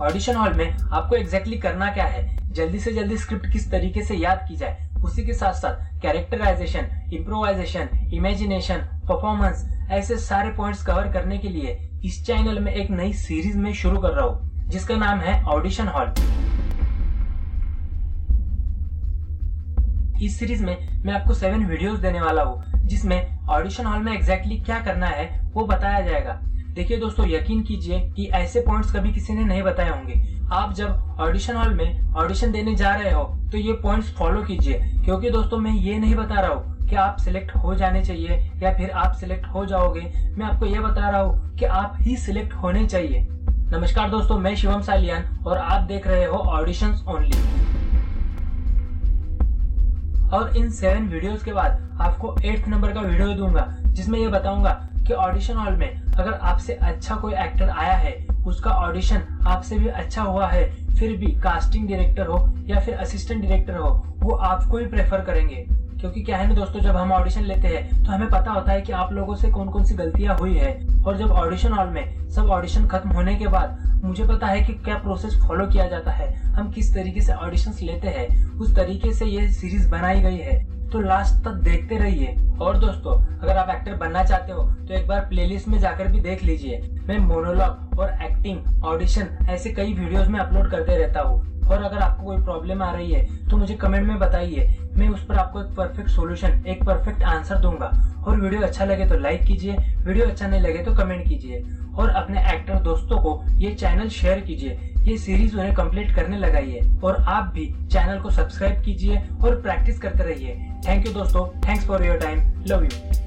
Audition hall में आपको exactly करना क्या है? जल्दी से जल्दी स्क्रिप्ट किस तरीके से याद की जाए? उसी के साथ साथ कैरेक्टराइजेशन इम्प्रोवाइजेशन इमेजिनेशन परफॉर्मेंस ऐसे सारे पॉइंट्स कवर करने के लिए इस चैनल में एक नई सीरीज़ में शुरू कर रहा हूँ, जिसका नाम है ऑडिशन हॉल इस सीरीज़ में मैं आपको सेवन वीडियोस देने वाला हूँ, जिसमें ऑडिशन हॉल में एग्जैक्टली exactly क्या करना है वो बताया जाएगा। देखिए दोस्तों, यकीन कीजिए कि ऐसे पॉइंट्स कभी किसी ने नहीं बताए होंगे। आप जब ऑडिशन हॉल में ऑडिशन देने जा रहे हो तो ये पॉइंट्स फॉलो कीजिए। क्योंकि दोस्तों, मैं ये नहीं बता रहा हूँ कि आप सिलेक्ट हो जाने चाहिए या फिर आप सिलेक्ट हो जाओगे। मैं आपको ये बता रहा हूँ कि आप ही सिलेक्ट होने चाहिए। नमस्कार दोस्तों, मैं शिवम सालियान और आप देख रहे हो ऑडिशन ओनली और इन सेवन वीडियोस के बाद आपको एट्थ नंबर का वीडियो दूँगा, जिसमें ये बताऊँगा कि ऑडिशन हॉल में। अगर आपसे अच्छा कोई एक्टर आया है, उसका ऑडिशन आपसे भी अच्छा हुआ है, फिर भी कास्टिंग डायरेक्टर हो या फिर असिस्टेंट डायरेक्टर हो, वो आपको ही प्रेफर करेंगे। क्योंकि क्या है ना दोस्तों, जब हम ऑडिशन लेते हैं तो हमें पता होता है कि आप लोगों से कौन कौन सी गलतियाँ हुई है। और जब ऑडिशन हॉल में सब ऑडिशन खत्म होने के बाद, मुझे पता है कि क्या प्रोसेस फॉलो किया जाता है। हम किस तरीके से ऑडिशन लेते हैं, उस तरीके से ये सीरीज़ बनाई गई है। तो लास्ट तक देखते रहिए। और दोस्तों, अगर आप एक्टर बनना चाहते हो तो एक बार प्लेलिस्ट में जाकर भी देख लीजिए। मैं मोनोलॉग और एक्टिंग ऑडिशन ऐसे कई वीडियोस में अपलोड करते रहता हूँ। और अगर आपको कोई प्रॉब्लम आ रही है तो मुझे कमेंट में बताइए। मैं उस पर आपको एक परफेक्ट सॉल्यूशन एक परफेक्ट आंसर दूँगा। और वीडियो अच्छा लगे तो लाइक कीजिए वीडियो अच्छा नहीं लगे तो कमेंट कीजिए। और अपने एक्टर दोस्तों को ये चैनल शेयर कीजिए। ये सीरीज़ उन्हें कंप्लीट करने लगाइए और आप भी चैनल को सब्सक्राइब कीजिए और प्रैक्टिस करते रहिए। थैंक यू दोस्तों। Thanks for your time love you